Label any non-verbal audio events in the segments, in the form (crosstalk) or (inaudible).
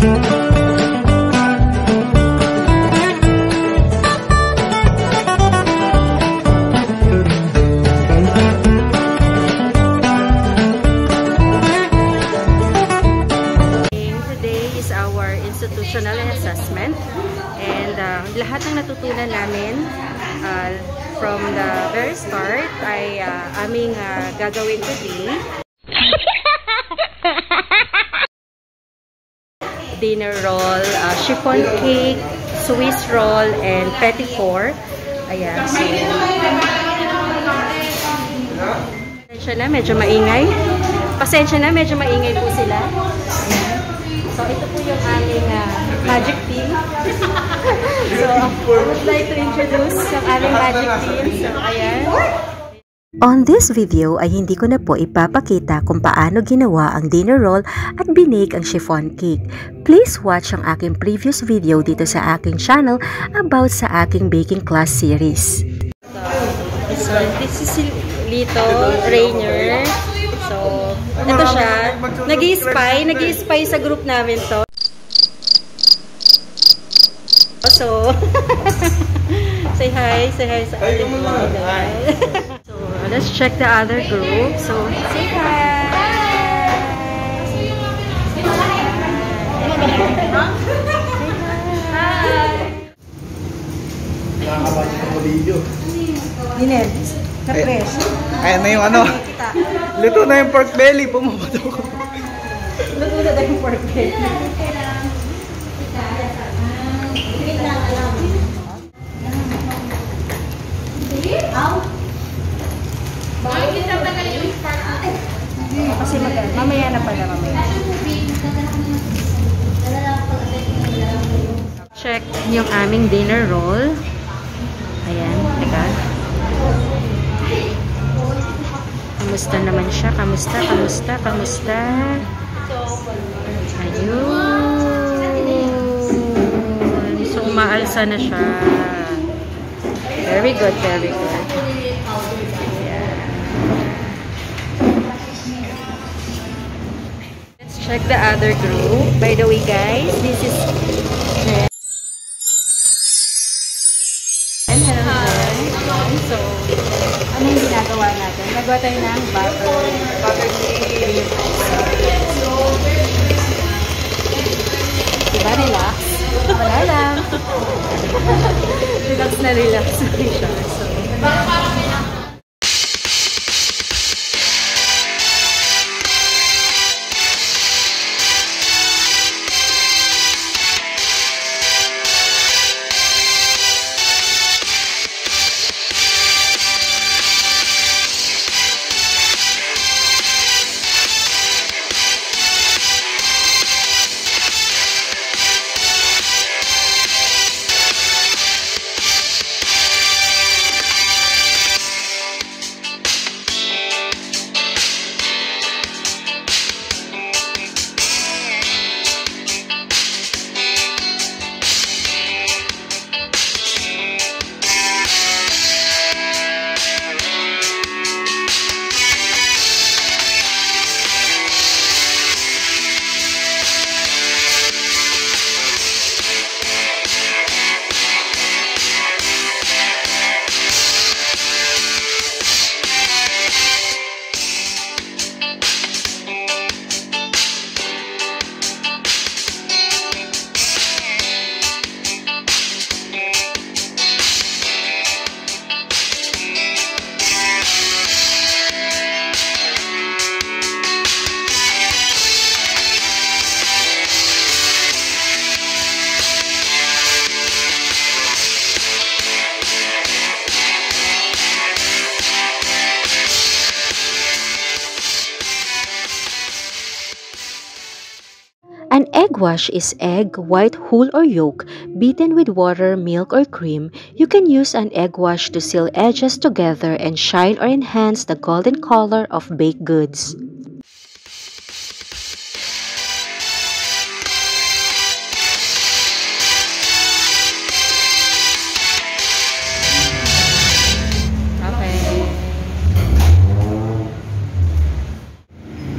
Institutional assessment and uh, lahat ng natutunan namin uh, from the very start ay uh, aming uh, gagawin today. (laughs) Dinner roll, uh, chiffon cake, Swiss roll, and petit four. Ayan, so... Pasensya na, medyo maingay. Pasensya na, medyo maingay po sila. So, ito po yung aming uh, magic team. (laughs) so, I would like to introduce yung aming magic team. So, ayan. On this video ay hindi ko na po ipapakita kung paano ginawa ang dinner roll at binake ang chiffon cake. Please watch ang aking previous video dito sa aking channel about sa aking baking class series. So, this is Lito Rainier. So, ito siya. Nag-i-spy. Nag-i-spy sa group namin to. So, (laughs) say hi. Say hi sa ating vlog. (laughs) Let's check the other group. So, say hi. Video. Dinel, na-fresh. Ayan na yung ano. Luto na yung pork belly. Bumabad ako. Luto na tayo yung pork belly. Kasi mag mamaya na pala mamaya. Check yung aming dinner roll. Ayan, teka. Kamusta naman siya? Kamusta? Kamusta? Kamusta? Ayun. So, umaalsa na siya. Very good, very good. Check the other group. By the way, guys, this is And hello. So, ano yung ginagawa natin? Nagawa tayo ng butter, butter cream. Diba, relax? Wala lang. (laughs) relax na relax. (laughs) So, wash is egg, white, whole or yolk, beaten with water, milk or cream. You can use an egg wash to seal edges together and shine or enhance the golden color of baked goods.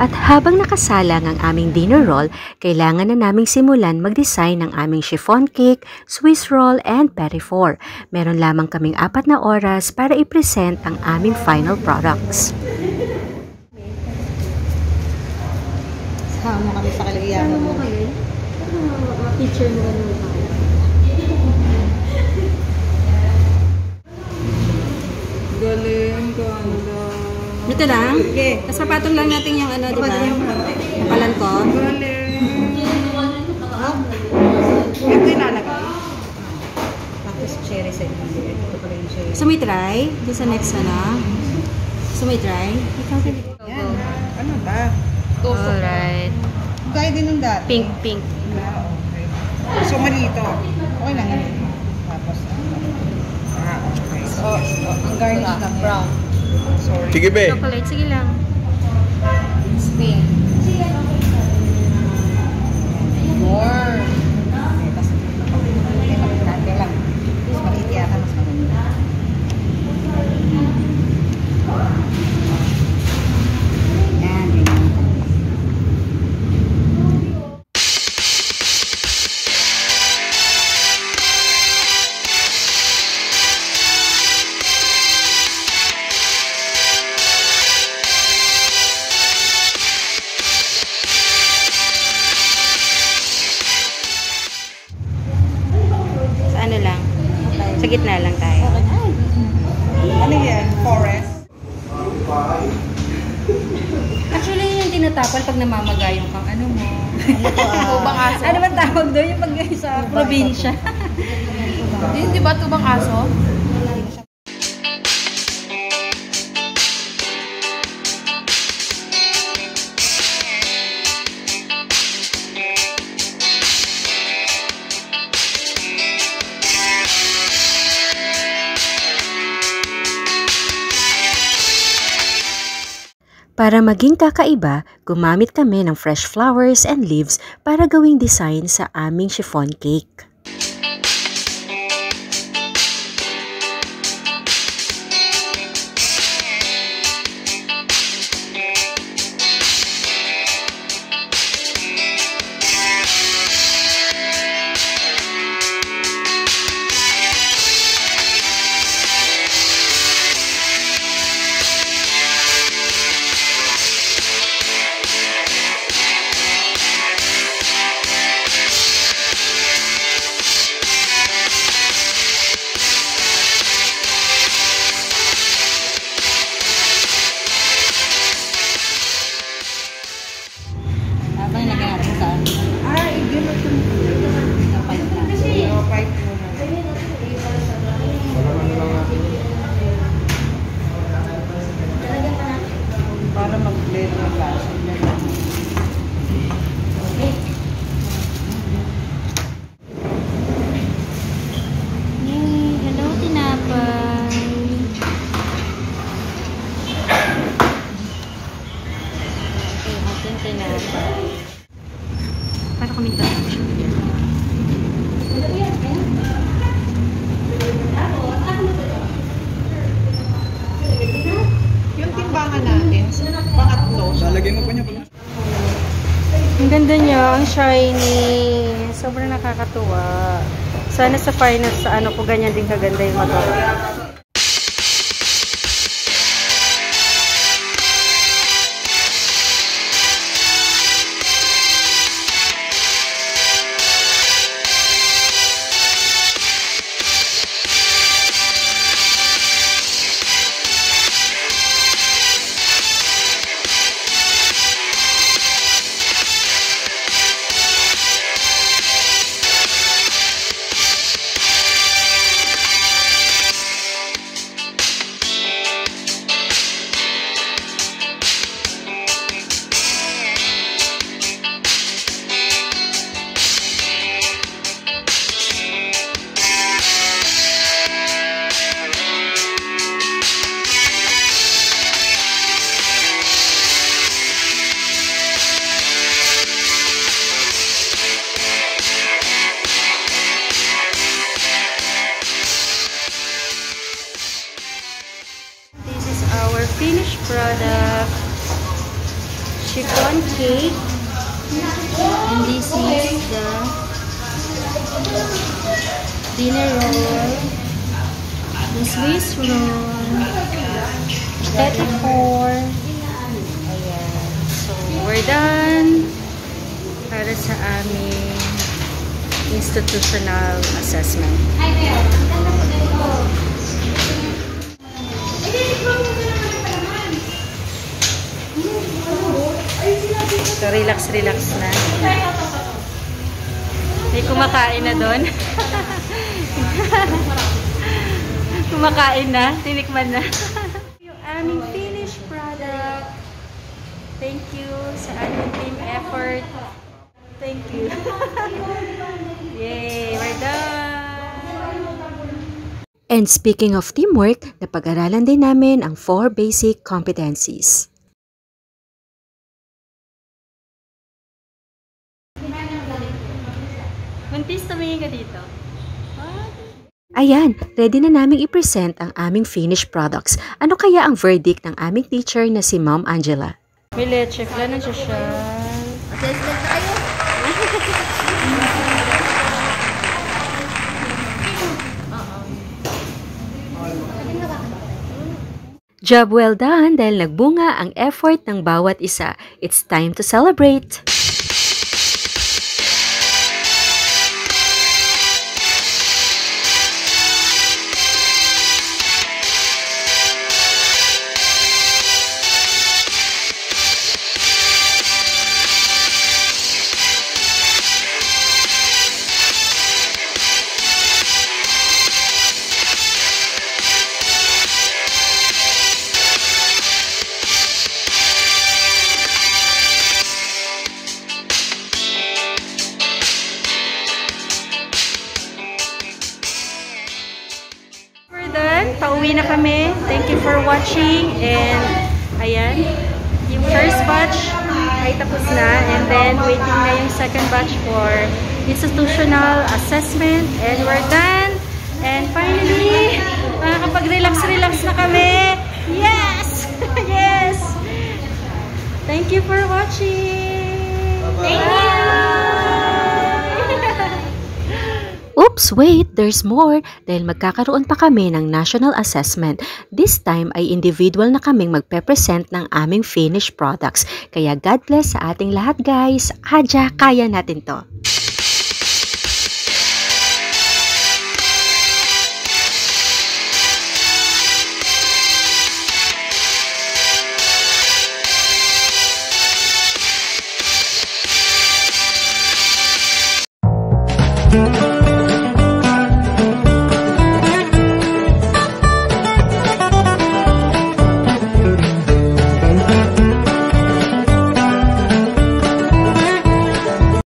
At habang nakasalang ang aming dinner roll, kailangan na naming simulan mag-design ng aming chiffon cake, Swiss roll, and petit four. Meron lamang kaming apat na oras para i-present ang aming final products. Sama kami sa kaligayahan mo. Teacher mo ganun? Galing, ganda. Ito lang? Okay. Tapos papatong lang natin yung ano, di ba? Kapalan ko. Ito yung lalagay. Tapos cherry sa. Ito pala yung cherry. Gusto mo i-try? Doon sa next ano? Gusto mo i-try? Ikaw Yan. Ano ba? Alright. Gaya din nung dati. Pink, pink. Ah, okay. So, malito. Okay lang yun. Tapos, ah, okay. So, ang garnish lang brown. Sorry. Sige, be. Chocolate, sige lang. Spin. More. Tinatapal pag namamagayong kang ano mo. Tubang aso. Ano ba tawag doon? Yung pag sa probinsya. Hindi ba tubang aso? Para maging kakaiba, gumamit kami ng fresh flowers and leaves para gawing design sa aming chiffon cake. Ganda niya, ang shiny. Sobrang nakakatuwa. Sana sa finals sa ano ko ganyan din kaganda yung motor. chiffon cake. And this is the dinner roll, the Swiss roll, petit four. Ayan. So, we're done para sa aming institutional assessment. So, relax, relax na. May kumakain na doon. (laughs) kumakain na. Tinikman na. Yung aming finished product. Thank you sa aming team effort. Thank you. (laughs) Yay! We're done! And speaking of teamwork, napag-aralan din namin ang four basic competencies. Buntis, tumingin ka dito. Ayan, ready na naming i-present ang aming finished products. Ano kaya ang verdict ng aming teacher na si Ma'am Angela? May leche. Wala na siya siya. Job well done dahil nagbunga ang effort ng bawat isa. It's time to celebrate! Pauwi na kami. Thank you for watching. And, ayan. Yung first batch ay tapos na. And then, waiting na yung second batch for institutional assessment. And we're done. And finally, makakapag-relax-relax na kami. Yes! (laughs) yes! Thank you for watching. Thank you! Oops, wait, there's more dahil magkakaroon pa kami ng national assessment. This time ay individual na kaming magpe-present ng aming finished products. Kaya God bless sa ating lahat guys. Adya, kaya natin to.